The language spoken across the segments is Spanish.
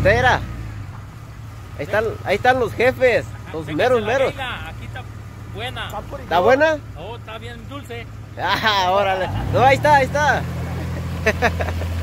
está, era. Ahí están, ahí están los jefes, los Véngase meros, meros. Aquí está buena. ¿Está buena? Oh, está bien dulce. Ah, órale. No, ahí está, ahí está.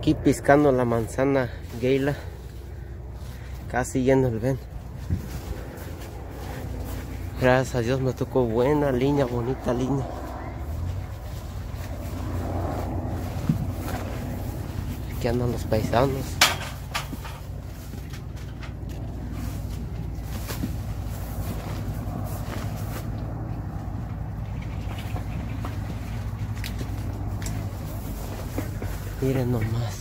Aquí piscando la manzana Geila. Casi yendo el ven. Gracias a Dios me tocó buena línea, bonita línea. Aquí andan los paisanos. Miren nomás.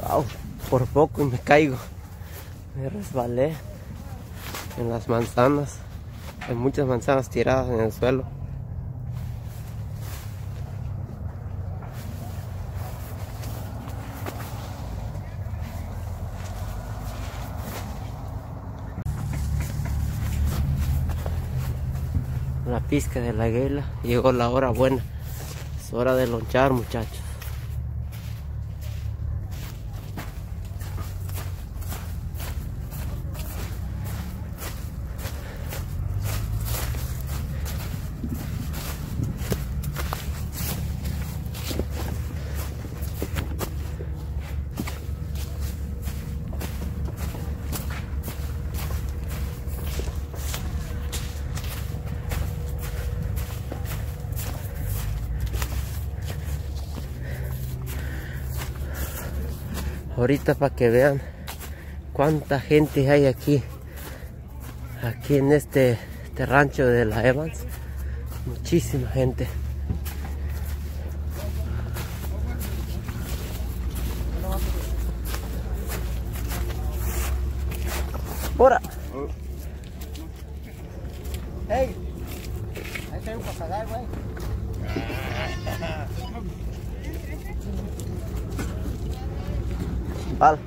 Wow, por poco y me caigo. Me resbalé en las manzanas. Hay muchas manzanas tiradas en el suelo. La pizca de la guela. Llegó la hora buena. Es hora de lonchar muchachos. Ahorita para que vean cuánta gente hay aquí aquí en este, este rancho de la Evans muchísima gente ¡Hora! ¡Hey! Ahí tengo para pagar, güey. Vale.